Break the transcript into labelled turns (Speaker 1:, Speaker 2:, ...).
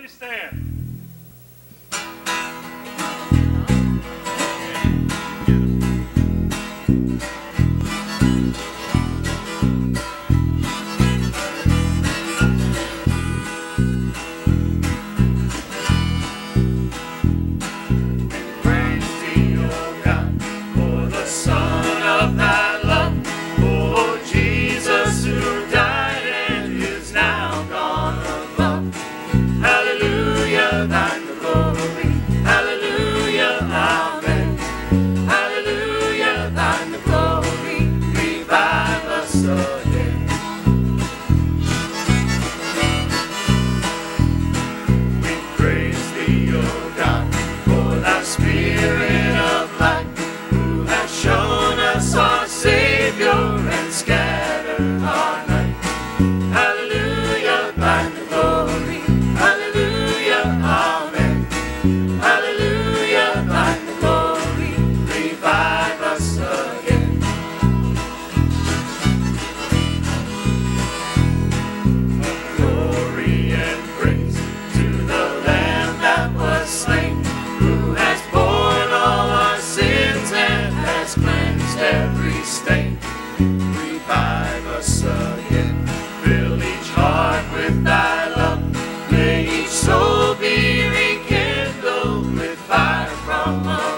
Speaker 1: Please stand.
Speaker 2: We praise thee, O God, for thy spirit of light, who has shown us our Savior and scattered our night. we stay. Revive us again. Fill each heart with thy love. May each soul be rekindled with fire from above.